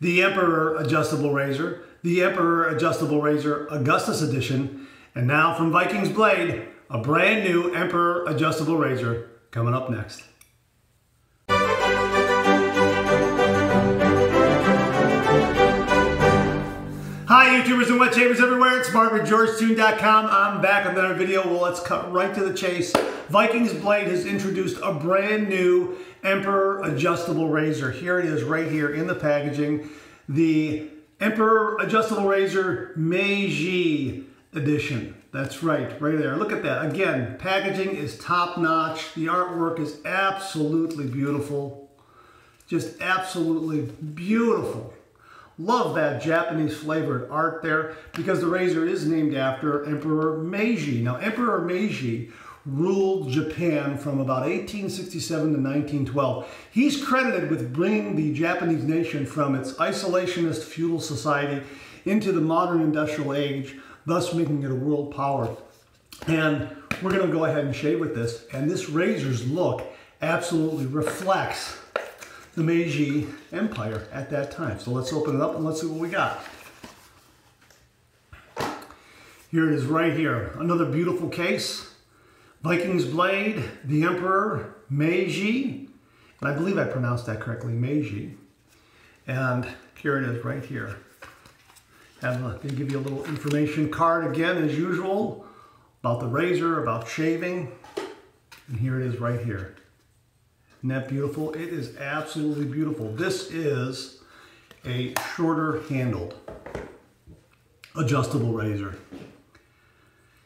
the Emperor Adjustable Razor, the Emperor Adjustable Razor Augustus Edition, and now from Vikings Blade, a brand new Emperor Adjustable Razor coming up next. Hi YouTubers and wet shavers everywhere, it's Mark. I'm back with another video. Well, let's cut right to the chase. Vikings Blade has introduced a brand new Emperor adjustable razor. Here it is right here in the packaging. The Emperor adjustable razor Meiji edition. That's right, right there. Look at that. Again, packaging is top notch. The artwork is absolutely beautiful. Just absolutely beautiful. Love that Japanese flavored art there because the razor is named after Emperor Meiji. Now, Emperor Meiji ruled Japan from about 1867 to 1912. He's credited with bringing the Japanese nation from its isolationist feudal society into the modern industrial age, thus making it a world power. And we're going to go ahead and shave with this. And this razor's look absolutely reflects the Meiji Empire at that time. So let's open it up and let's see what we got. Here it is right here. Another beautiful case. Vikings Blade, the Emperor, Meiji. And I believe I pronounced that correctly, Meiji. And here it is right here. And they give you a little information card again, as usual, about the razor, about shaving. And here it is right here. Isn't that beautiful? It is absolutely beautiful. This is a shorter handled adjustable razor.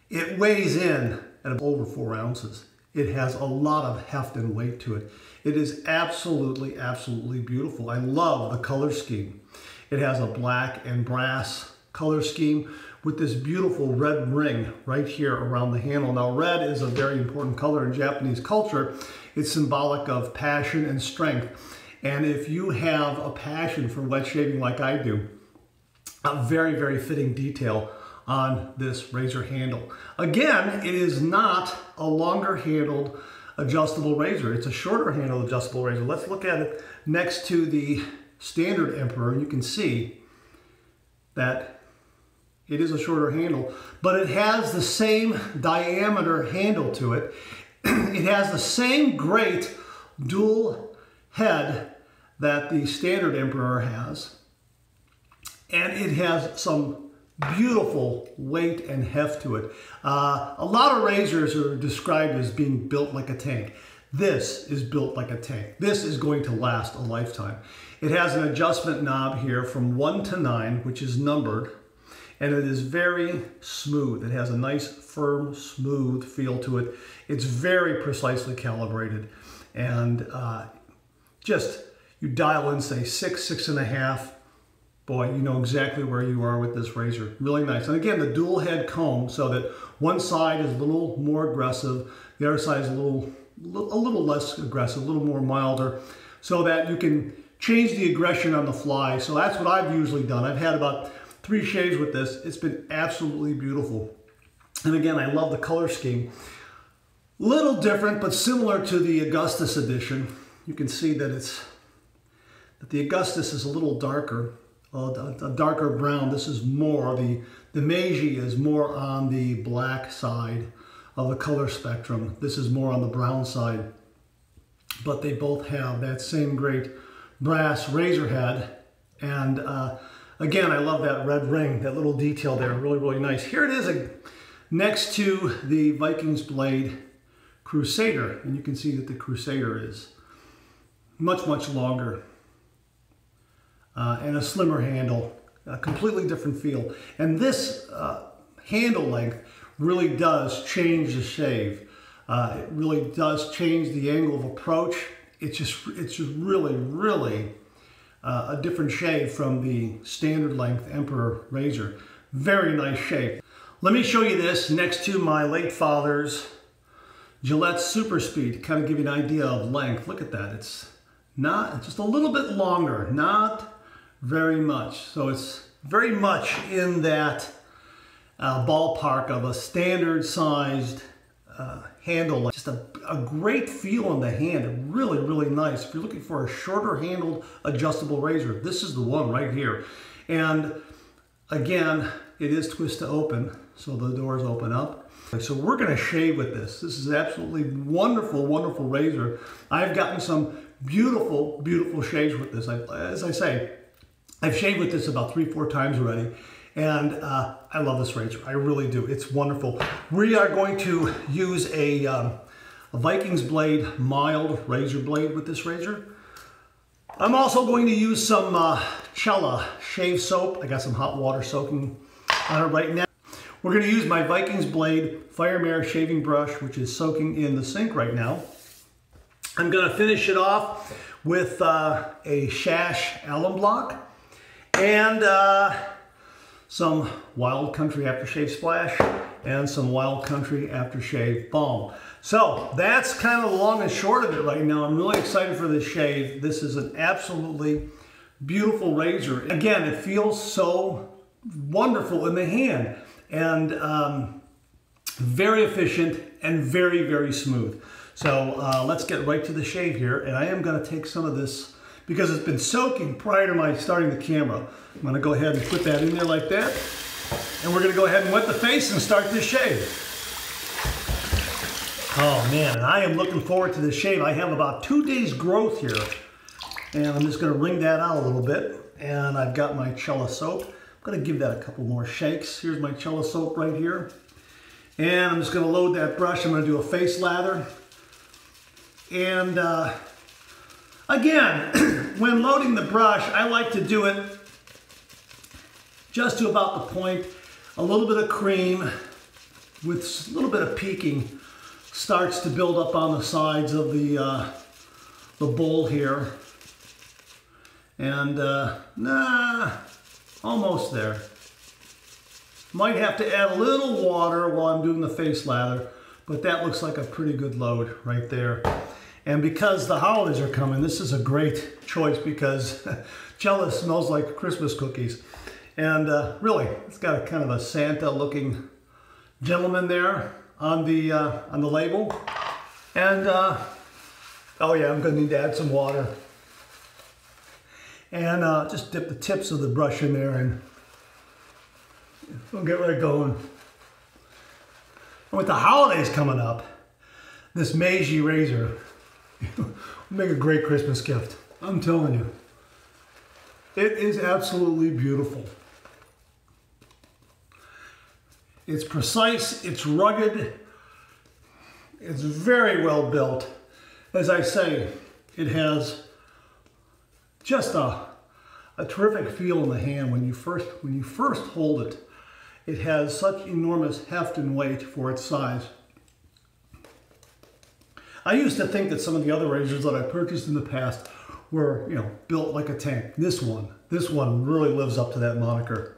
It weighs in at over four ounces. It has a lot of heft and weight to it. It is absolutely, absolutely beautiful. I love the color scheme. It has a black and brass color scheme with this beautiful red ring right here around the handle. Now red is a very important color in Japanese culture. It's symbolic of passion and strength. And if you have a passion for wet shaving like I do, a very, very fitting detail on this razor handle. Again, it is not a longer handled adjustable razor. It's a shorter handled adjustable razor. Let's look at it next to the standard Emperor. And you can see that it is a shorter handle, but it has the same diameter handle to it. it has the same great dual head that the standard Emperor has. And it has some beautiful weight and heft to it. Uh, a lot of razors are described as being built like a tank. This is built like a tank. This is going to last a lifetime. It has an adjustment knob here from 1 to 9, which is numbered, and it is very smooth. It has a nice, firm, smooth feel to it. It's very precisely calibrated, and uh, just you dial in, say, six, six and a half, boy, you know exactly where you are with this razor. Really nice. And again, the dual head comb so that one side is a little more aggressive, the other side is a little, a little less aggressive, a little more milder, so that you can change the aggression on the fly. So that's what I've usually done. I've had about three shaves with this. It's been absolutely beautiful. And again, I love the color scheme. Little different, but similar to the Augustus edition. You can see that it's that the Augustus is a little darker a, a, darker brown. This is more, the, the Meiji is more on the black side of the color spectrum. This is more on the brown side. But they both have that same great brass razor head. And uh, again, I love that red ring, that little detail there, really, really nice. Here it is a, next to the Vikings Blade Crusader. And you can see that the Crusader is much, much longer uh, and a slimmer handle, a completely different feel. And this uh, handle length really does change the shave. Uh, it really does change the angle of approach. It's just, it's just really, really uh, a different shave from the standard length Emperor razor. Very nice shape. Let me show you this next to my late father's Gillette Super Speed to kind of give you an idea of length. Look at that. It's not, it's just a little bit longer, not very much. So it's very much in that uh, ballpark of a standard sized uh, handle, just a, a great feel in the hand. Really, really nice. If you're looking for a shorter handled adjustable razor, this is the one right here. And again, it is twist to open, so the doors open up. So we're gonna shave with this. This is absolutely wonderful, wonderful razor. I've gotten some beautiful, beautiful shaves with this. I, as I say, I've shaved with this about three, four times already. And uh, I love this razor. I really do. It's wonderful. We are going to use a, um, a Vikings blade mild razor blade with this razor. I'm also going to use some uh, Cella shave soap. I got some hot water soaking on it right now. We're going to use my Vikings blade Firemare shaving brush, which is soaking in the sink right now. I'm going to finish it off with uh, a Shash alum block and uh, some Wild Country Aftershave Splash and some Wild Country Aftershave Balm. So that's kind of the long and short of it right now. I'm really excited for this shave. This is an absolutely beautiful razor. Again, it feels so wonderful in the hand and um, very efficient and very, very smooth. So uh, let's get right to the shave here. And I am gonna take some of this because it's been soaking prior to my starting the camera. I'm gonna go ahead and put that in there like that. And we're gonna go ahead and wet the face and start this shave. Oh man, I am looking forward to this shave. I have about two days growth here. And I'm just gonna wring that out a little bit. And I've got my Cella soap. I'm gonna give that a couple more shakes. Here's my Cella soap right here. And I'm just gonna load that brush. I'm gonna do a face lather. And uh, Again, when loading the brush, I like to do it just to about the point, a little bit of cream with a little bit of peaking starts to build up on the sides of the, uh, the bowl here. And uh, nah, almost there. Might have to add a little water while I'm doing the face lather, but that looks like a pretty good load right there. And because the holidays are coming, this is a great choice because Cella smells like Christmas cookies. And uh, really, it's got a kind of a Santa looking gentleman there on the, uh, on the label. And, uh, oh yeah, I'm gonna need to add some water. And uh, just dip the tips of the brush in there and we'll get right going. And with the holidays coming up, this Meiji razor Make a great Christmas gift. I'm telling you. It is absolutely beautiful. It's precise, it's rugged, it's very well built. As I say, it has just a, a terrific feel in the hand when you first when you first hold it. It has such enormous heft and weight for its size. I used to think that some of the other razors that I purchased in the past were, you know, built like a tank. This one, this one really lives up to that moniker.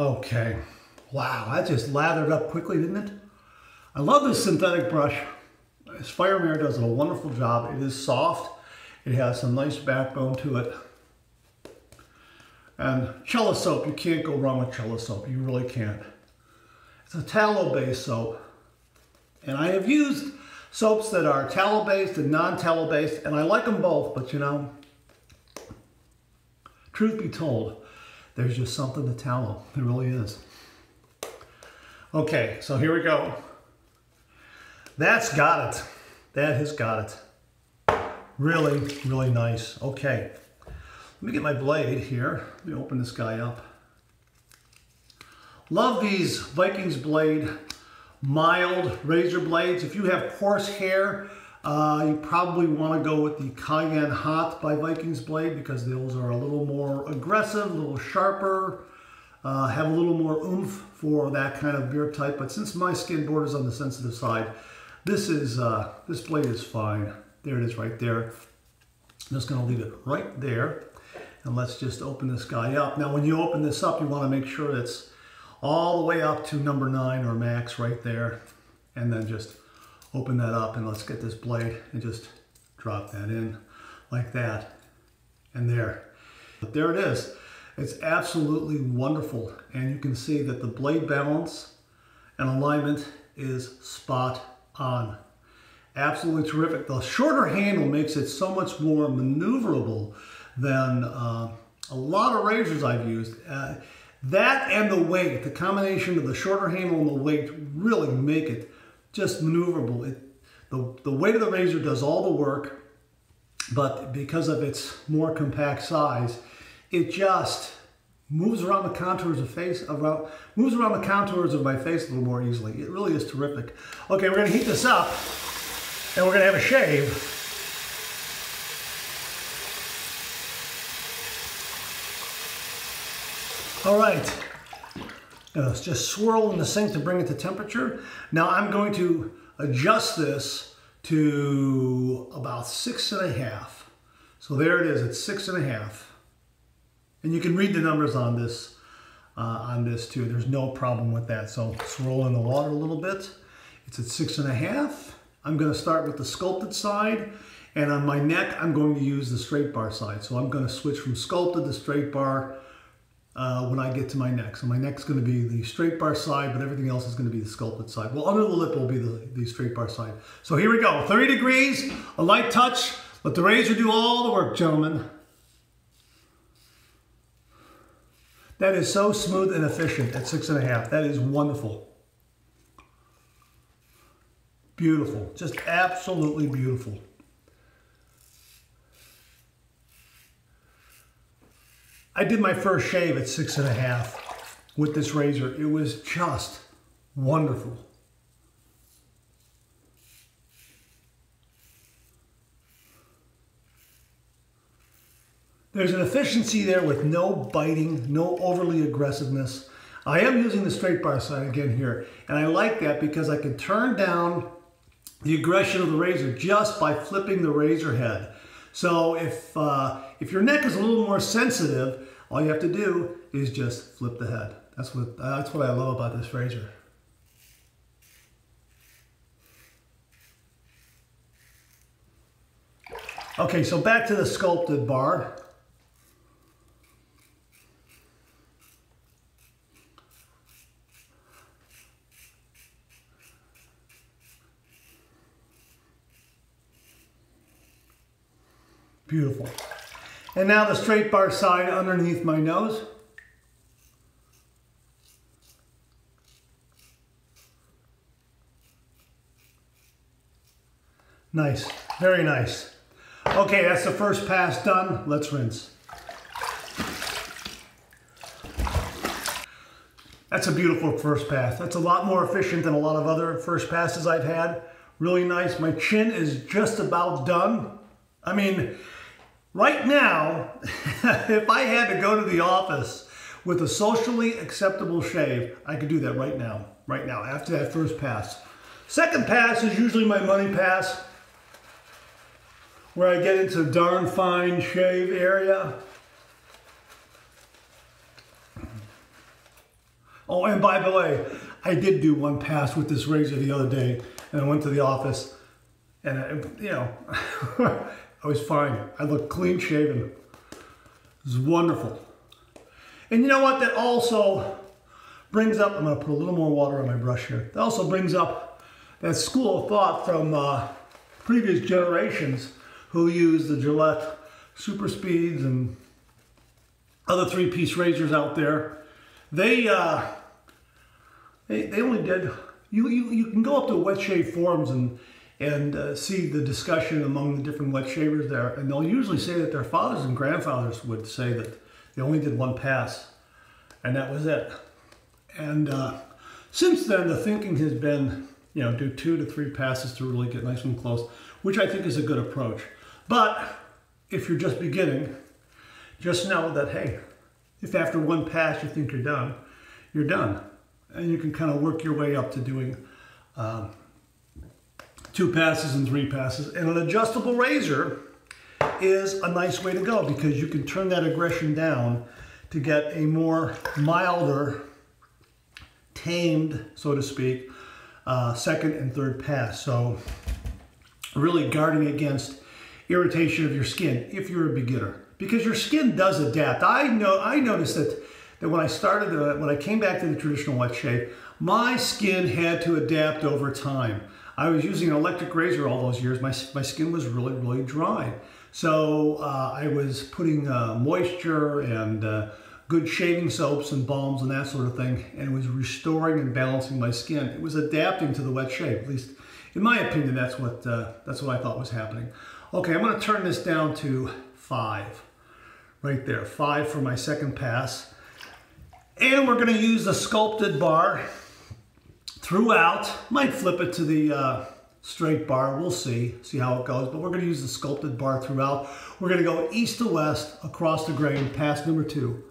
Okay. Wow, that just lathered up quickly, didn't it? I love this synthetic brush. This Firemare does a wonderful job. It is soft. It has some nice backbone to it. And Cella soap, you can't go wrong with Cella soap. You really can't. It's a tallow-based soap. And I have used soaps that are tallow-based and non-tallow-based, and I like them both, but you know, truth be told, there's just something to tallow. There really is. Okay, so here we go. That's got it. That has got it. Really, really nice. Okay, let me get my blade here. Let me open this guy up. Love these Vikings blade mild razor blades. If you have coarse hair, uh, you probably want to go with the Cayenne Hot by Vikings blade because those are a little more aggressive, a little sharper, uh, have a little more oomph for that kind of beer type. But since my skin borders on the sensitive side, this is uh, this blade is fine. There it is right there. I'm just going to leave it right there. And let's just open this guy up. Now, when you open this up, you want to make sure it's all the way up to number nine or max right there. And then just open that up and let's get this blade and just drop that in like that and there. But there it is. It's absolutely wonderful. And you can see that the blade balance and alignment is spot on. Absolutely terrific. The shorter handle makes it so much more maneuverable than uh, a lot of razors I've used. Uh, that and the weight, the combination of the shorter handle and the weight really make it just maneuverable. It, the, the weight of the razor does all the work, but because of its more compact size, it just moves around the contours of face around moves around the contours of my face a little more easily. It really is terrific. Okay, we're gonna heat this up and we're gonna have a shave. All right, uh, just swirl in the sink to bring it to temperature. Now I'm going to adjust this to about six and a half. So there it is, it's six and a half. And you can read the numbers on this, uh, on this too. There's no problem with that. So swirl in the water a little bit. It's at six and a half. I'm gonna start with the sculpted side. And on my neck, I'm going to use the straight bar side. So I'm gonna switch from sculpted to straight bar uh, when I get to my neck. So my neck's going to be the straight bar side, but everything else is going to be the sculpted side. Well, under the lip will be the, the straight bar side. So here we go. 30 degrees, a light touch. Let the razor do all the work, gentlemen. That is so smooth and efficient at six and a half. That is wonderful. Beautiful. Just absolutely beautiful. I did my first shave at six and a half with this razor. It was just wonderful. There's an efficiency there with no biting, no overly aggressiveness. I am using the straight bar side again here, and I like that because I can turn down the aggression of the razor just by flipping the razor head. So if, uh, if your neck is a little more sensitive, all you have to do is just flip the head. That's what, that's what I love about this razor. Okay, so back to the sculpted bar. Beautiful. And now the straight bar side underneath my nose. Nice, very nice. Okay, that's the first pass done. Let's rinse. That's a beautiful first pass. That's a lot more efficient than a lot of other first passes I've had. Really nice. My chin is just about done. I mean, Right now, if I had to go to the office with a socially acceptable shave, I could do that right now, right now, after that first pass. Second pass is usually my money pass, where I get into a darn fine shave area. Oh, and by the way, I did do one pass with this razor the other day, and I went to the office, and, I, you know, I was fine. I looked clean shaven. It was wonderful. And you know what? That also brings up, I'm going to put a little more water on my brush here. That also brings up that school of thought from uh, previous generations who used the Gillette Super Speeds and other three-piece razors out there. They, uh, they, they only did, you, you, you can go up to wet shave forums and and uh, see the discussion among the different wet shavers there. And they'll usually say that their fathers and grandfathers would say that they only did one pass and that was it. And uh, since then, the thinking has been, you know, do two to three passes to really get nice and close, which I think is a good approach. But if you're just beginning, just know that, hey, if after one pass you think you're done, you're done. And you can kind of work your way up to doing um, two passes and three passes. And an adjustable razor is a nice way to go because you can turn that aggression down to get a more milder, tamed, so to speak, uh, second and third pass. So really guarding against irritation of your skin if you're a beginner because your skin does adapt. I know I noticed that that when I started the, when I came back to the traditional wet shave, my skin had to adapt over time. I was using an electric razor all those years. My, my skin was really, really dry. So uh, I was putting uh, moisture and uh, good shaving soaps and balms and that sort of thing, and it was restoring and balancing my skin. It was adapting to the wet shave, at least in my opinion, that's what, uh, that's what I thought was happening. Okay, I'm gonna turn this down to five right there. Five for my second pass. And we're gonna use the sculpted bar throughout. Might flip it to the uh, straight bar, we'll see, see how it goes. But we're gonna use the sculpted bar throughout. We're gonna go east to west across the grain, pass number two.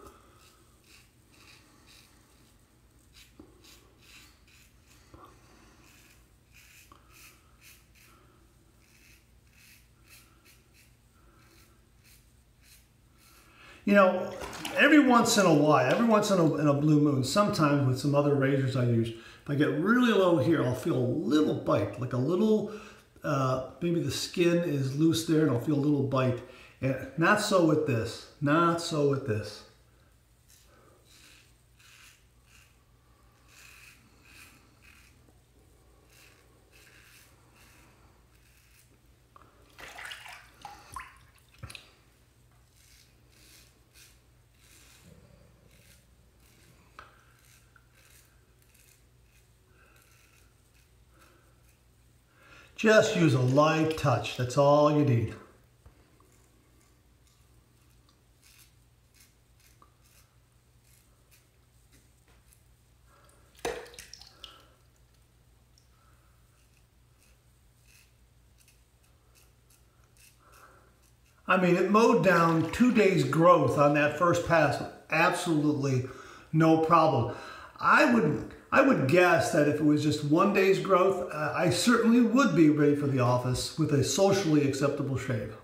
You know, every once in a while, every once in a, in a blue moon, sometimes with some other razors I use, I get really low here, I'll feel a little bite, like a little, uh, maybe the skin is loose there and I'll feel a little bite. And not so with this, not so with this. Just use a light touch. That's all you need. I mean, it mowed down two days growth on that first pass. Absolutely no problem. I would I would guess that if it was just one day's growth, uh, I certainly would be ready for the office with a socially acceptable shave.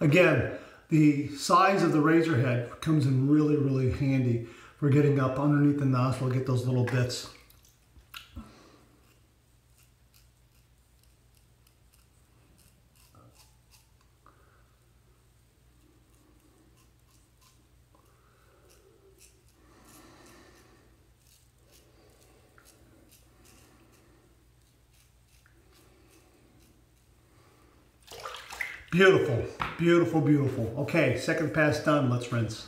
Again, the size of the razor head comes in really, really handy for getting up underneath the nostril, get those little bits. Beautiful, beautiful, beautiful. Okay, second pass done, let's rinse.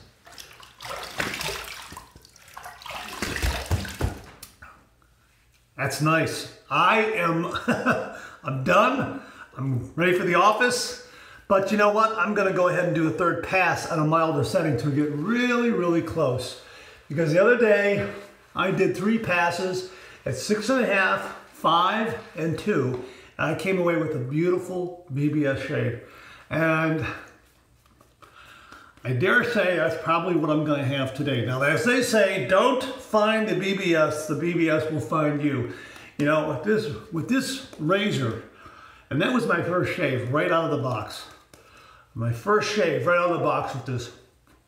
That's nice. I am, I'm done. I'm ready for the office. But you know what? I'm gonna go ahead and do a third pass at a milder setting to get really, really close. Because the other day, I did three passes at six and a half, five, and two. I came away with a beautiful BBS shade. And I dare say that's probably what I'm going to have today. Now, as they say, don't find the BBS, the BBS will find you. You know, with this, with this razor, and that was my first shave right out of the box. My first shave right out of the box with this,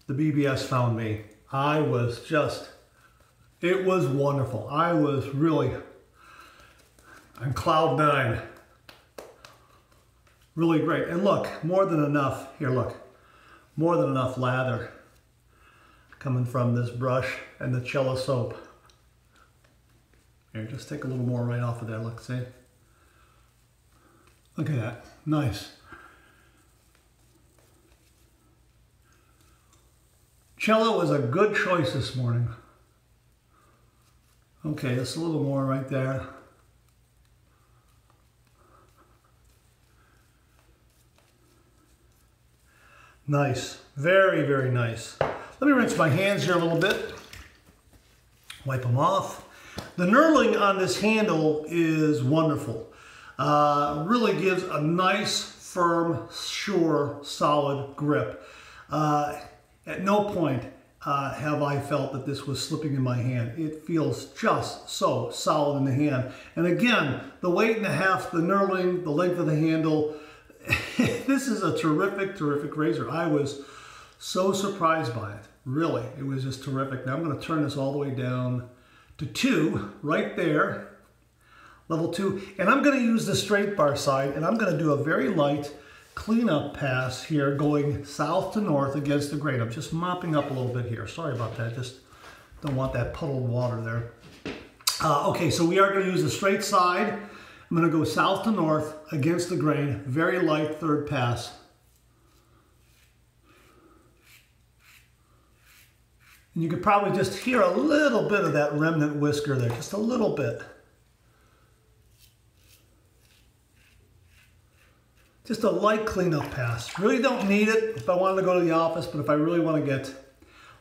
the BBS found me. I was just, it was wonderful. I was really on cloud nine. Really great. And look, more than enough. Here, look. More than enough lather coming from this brush and the Cella soap. Here, just take a little more right off of there. Look, see? Look at that. Nice. Cella was a good choice this morning. Okay, just a little more right there. Nice, very, very nice. Let me rinse my hands here a little bit. Wipe them off. The knurling on this handle is wonderful. Uh, really gives a nice, firm, sure, solid grip. Uh, at no point uh, have I felt that this was slipping in my hand. It feels just so solid in the hand. And again, the weight and a half, the knurling, the length of the handle, this is a terrific, terrific razor. I was so surprised by it. Really, it was just terrific. Now I'm going to turn this all the way down to two, right there. level two. And I'm gonna use the straight bar side and I'm gonna do a very light cleanup pass here going south to north against the grain. I'm just mopping up a little bit here. Sorry about that, just don't want that puddled water there. Uh, okay, so we are gonna use the straight side. I'm gonna go south to north against the grain, very light third pass. And you could probably just hear a little bit of that remnant whisker there, just a little bit. Just a light cleanup pass. Really don't need it if I wanted to go to the office, but if I really want to get,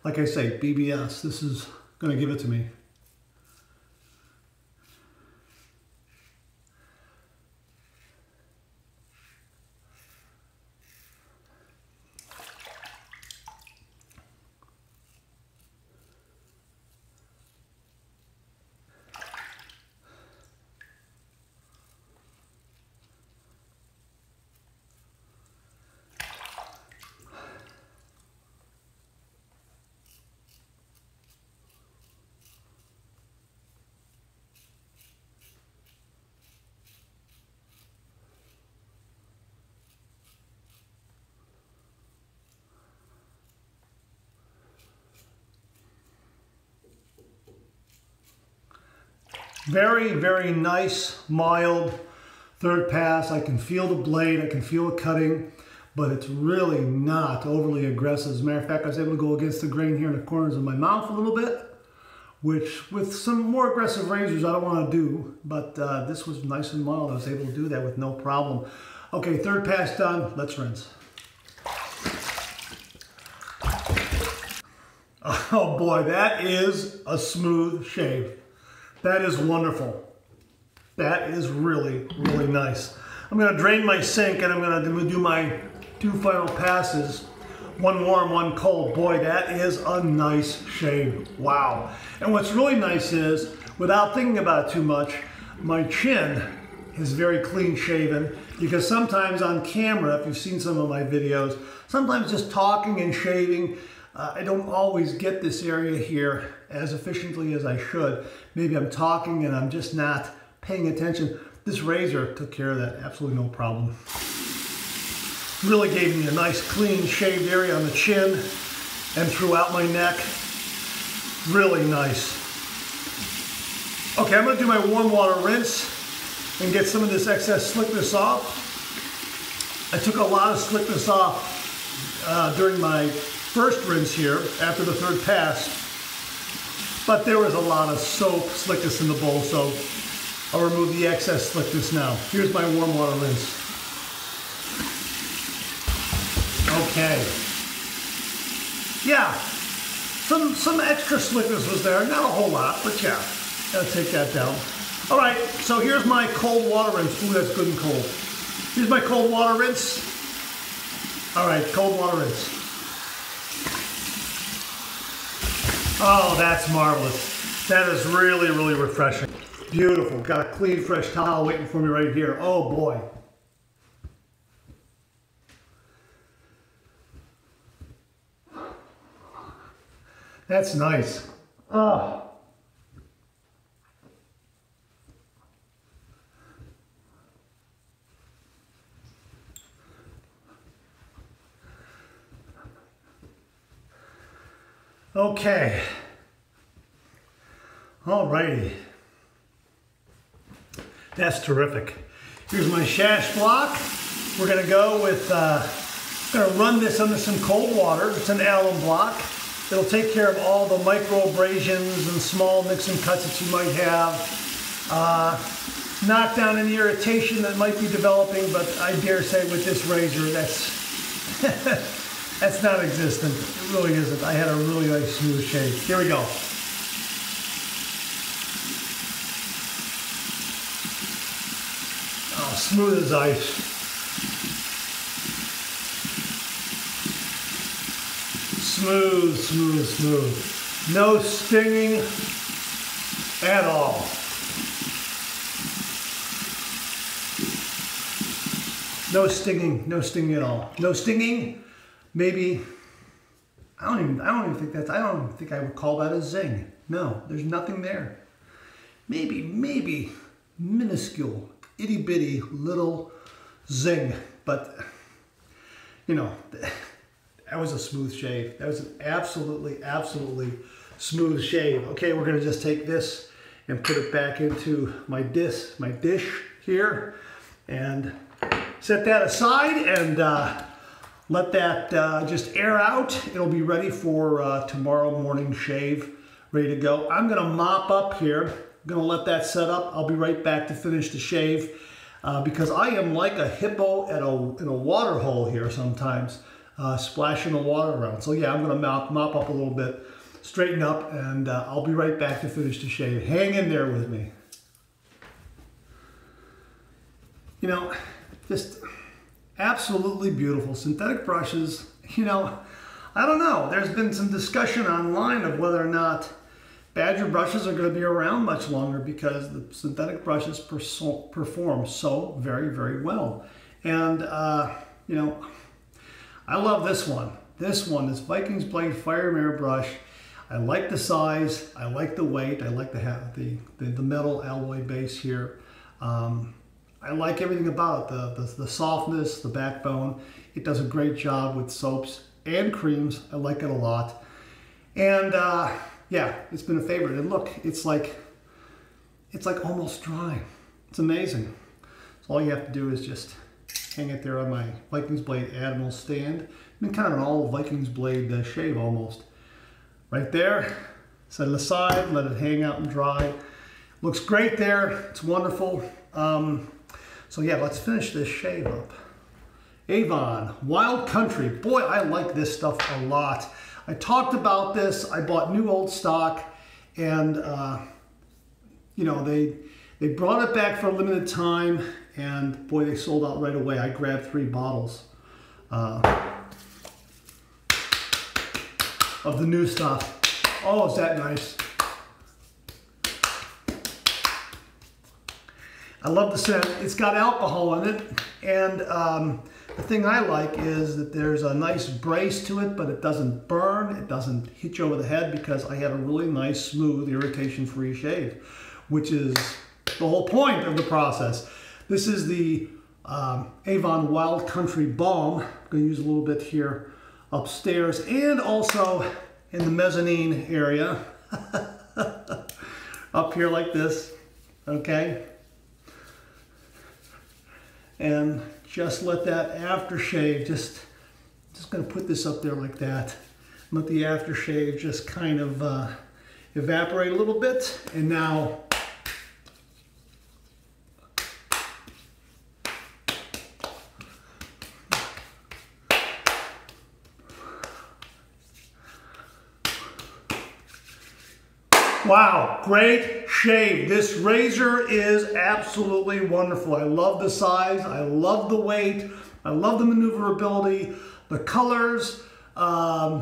like I say, BBS, this is going to give it to me. Very, very nice, mild third pass. I can feel the blade, I can feel the cutting, but it's really not overly aggressive. As a matter of fact, I was able to go against the grain here in the corners of my mouth a little bit, which with some more aggressive razors I don't want to do, but uh, this was nice and mild. I was able to do that with no problem. Okay, third pass done, let's rinse. Oh boy, that is a smooth shave. That is wonderful. That is really, really nice. I'm gonna drain my sink and I'm gonna do my two final passes. One warm, one cold. Boy, that is a nice shave. Wow. And what's really nice is, without thinking about it too much, my chin is very clean shaven because sometimes on camera, if you've seen some of my videos, sometimes just talking and shaving, uh, I don't always get this area here as efficiently as I should. Maybe I'm talking and I'm just not paying attention. This razor took care of that, absolutely no problem. Really gave me a nice clean shaved area on the chin and throughout my neck. Really nice. Okay, I'm gonna do my warm water rinse and get some of this excess slickness off. I took a lot of slickness off uh, during my first rinse here after the third pass, but there was a lot of soap slickness in the bowl, so I'll remove the excess slickness now. Here's my warm water rinse. Okay. Yeah, some, some extra slickness was there, not a whole lot, but yeah, gotta take that down. All right, so here's my cold water rinse. Ooh, that's good and cold. Here's my cold water rinse. All right, cold water rinse. Oh, that's marvelous. That is really, really refreshing. Beautiful. Got a clean, fresh towel waiting for me right here. Oh, boy. That's nice. Oh. Okay. Alrighty. That's terrific. Here's my shash block. We're gonna go with, uh, gonna run this under some cold water. It's an alum block. It'll take care of all the micro abrasions and small nicks and cuts that you might have. Uh, knock down any irritation that might be developing, but I dare say with this razor, that's That's not existent. It really isn't. I had a really nice smooth shave. Here we go. Oh, smooth as ice. Smooth, smooth, smooth. No stinging at all. No stinging, no stinging at all. No stinging, maybe, I don't even, I don't even think that's, I don't think I would call that a zing. No, there's nothing there. Maybe, maybe minuscule, itty bitty little zing. But, you know, that was a smooth shave. That was an absolutely, absolutely smooth shave. Okay, we're gonna just take this and put it back into my dish, my dish here and set that aside and uh, let that uh, just air out. It'll be ready for uh, tomorrow morning shave, ready to go. I'm gonna mop up here. I'm gonna let that set up. I'll be right back to finish the shave uh, because I am like a hippo at a, in a water hole here sometimes, uh, splashing the water around. So yeah, I'm gonna mop, mop up a little bit, straighten up, and uh, I'll be right back to finish the shave. Hang in there with me. You know, just absolutely beautiful. Synthetic brushes, you know, I don't know. There's been some discussion online of whether or not Badger brushes are going to be around much longer because the synthetic brushes perform so very, very well. And, uh, you know, I love this one. This one, this Vikings Blade Fire Mare brush. I like the size, I like the weight, I like the, the, the, the metal alloy base here. Um, I like everything about it. The, the, the softness, the backbone. It does a great job with soaps and creams. I like it a lot. And uh, yeah, it's been a favorite. And look, it's like, it's like almost dry. It's amazing. So all you have to do is just hang it there on my Vikings Blade Admiral stand. I mean, kind of an all Vikings Blade uh, shave almost. Right there, set it aside, let it hang out and dry. Looks great there, it's wonderful. Um, so yeah, let's finish this shave up. Avon, Wild Country. Boy, I like this stuff a lot. I talked about this. I bought new old stock and uh, you know, they, they brought it back for a limited time and boy, they sold out right away. I grabbed three bottles uh, of the new stuff. Oh, is that nice? I love the scent. It's got alcohol in it. And um, the thing I like is that there's a nice brace to it, but it doesn't burn. It doesn't hit you over the head because I have a really nice, smooth, irritation-free shave, which is the whole point of the process. This is the um, Avon Wild Country Balm. I'm going to use a little bit here upstairs and also in the mezzanine area. Up here like this, okay? And just let that aftershave just just to put this up there like that. Let the aftershave just kind of uh, evaporate a little bit. And now Wow, great shave. This razor is absolutely wonderful. I love the size, I love the weight, I love the maneuverability, the colors, um,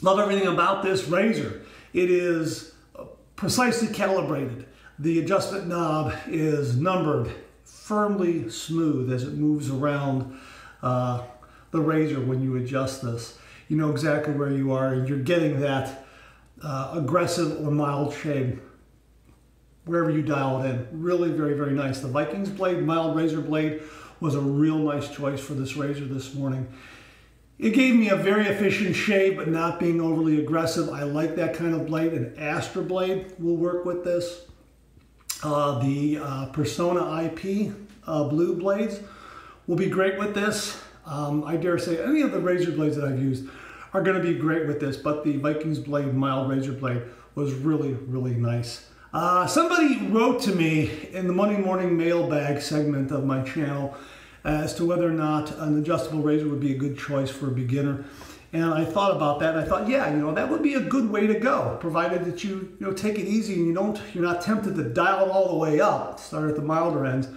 love everything about this razor. It is precisely calibrated. The adjustment knob is numbered, firmly smooth as it moves around uh, the razor when you adjust this. You know exactly where you are and you're getting that uh, aggressive or mild shade wherever you dial it in. Really very, very nice. The Vikings blade, mild razor blade, was a real nice choice for this razor this morning. It gave me a very efficient shave, but not being overly aggressive. I like that kind of blade. An Astra blade will work with this. Uh, the uh, Personna IP uh, blue blades will be great with this. Um, I dare say any of the razor blades that I've used are going to be great with this, but the Vikings blade, mild razor blade, was really, really nice. Uh, somebody wrote to me in the Monday morning mailbag segment of my channel as to whether or not an adjustable razor would be a good choice for a beginner. And I thought about that. I thought, yeah, you know, that would be a good way to go, provided that you, you know, take it easy and you don't, you're not tempted to dial it all the way up. Start at the milder end.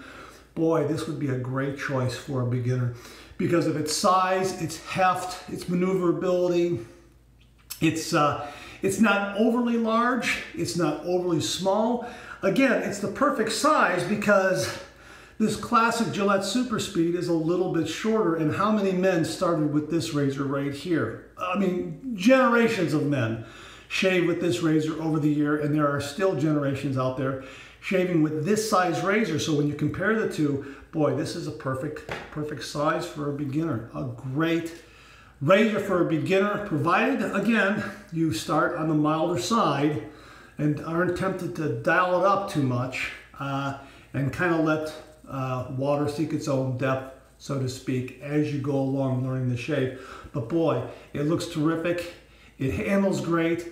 Boy, this would be a great choice for a beginner because of its size, its heft, its maneuverability. It's, uh, it's not overly large, it's not overly small. Again, it's the perfect size because this classic Gillette Super Speed is a little bit shorter and how many men started with this razor right here? I mean, generations of men shave with this razor over the year and there are still generations out there shaving with this size razor. So when you compare the two, boy, this is a perfect, perfect size for a beginner. A great razor for a beginner, provided, again, you start on the milder side and aren't tempted to dial it up too much uh, and kind of let uh, water seek its own depth, so to speak, as you go along learning the shave. But boy, it looks terrific. It handles great.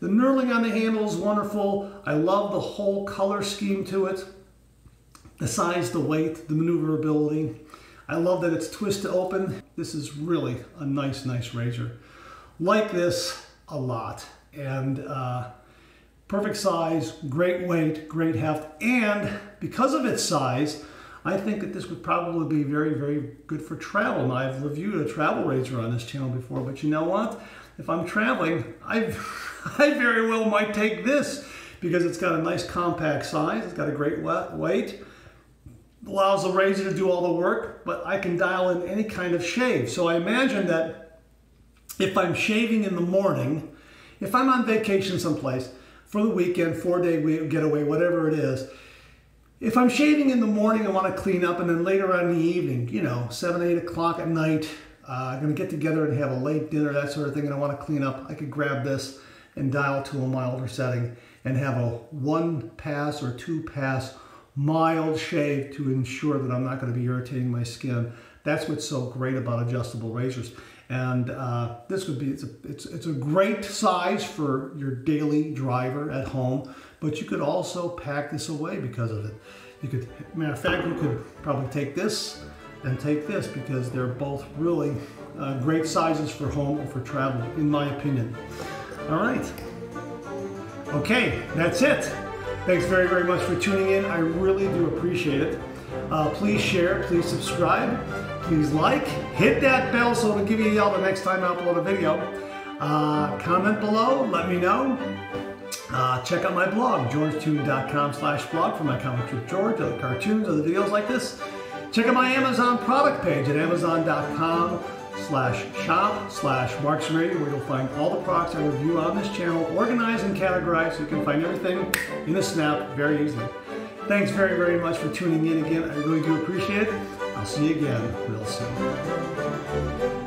The knurling on the handle is wonderful. I love the whole color scheme to it. The size, the weight, the maneuverability. I love that it's twist to open. This is really a nice, nice razor. Like this a lot. And uh, perfect size, great weight, great heft. And because of its size, I think that this would probably be very, very good for travel. And I've reviewed a travel razor on this channel before, but you know what? If I'm traveling, I, I very well might take this because it's got a nice compact size, it's got a great weight, allows the razor to do all the work, but I can dial in any kind of shave. So I imagine that if I'm shaving in the morning, if I'm on vacation someplace for the weekend, four day getaway, whatever it is, if I'm shaving in the morning, I want to clean up, and then later on in the evening, you know, 7, 8 o'clock at night, uh, I'm going to get together and have a late dinner, that sort of thing, and I want to clean up, I could grab this and dial to a milder setting and have a one pass or two pass mild shave to ensure that I'm not going to be irritating my skin. That's what's so great about adjustable razors. And uh, this would be, it's a, it's, it's a great size for your daily driver at home, but you could also pack this away because of it. You could, matter of fact, you could probably take this and take this because they're both really uh, great sizes for home or for travel, in my opinion. All right. Okay, that's it. Thanks very, very much for tuning in. I really do appreciate it. Uh, please share, please subscribe, please like, hit that bell so it'll give you a yell the next time I upload a video. Uh, comment below, let me know. Uh, check out my blog, georgetoon.com slash blog for my comic strip George, other cartoons, other videos like this. Check out my Amazon product page at amazon.com slash shop slash Mark Szorady where you'll find all the products I review on this channel organized and categorized so you can find everything in a snap very easily. Thanks very, very much for tuning in again. I really do appreciate it. I'll see you again real soon.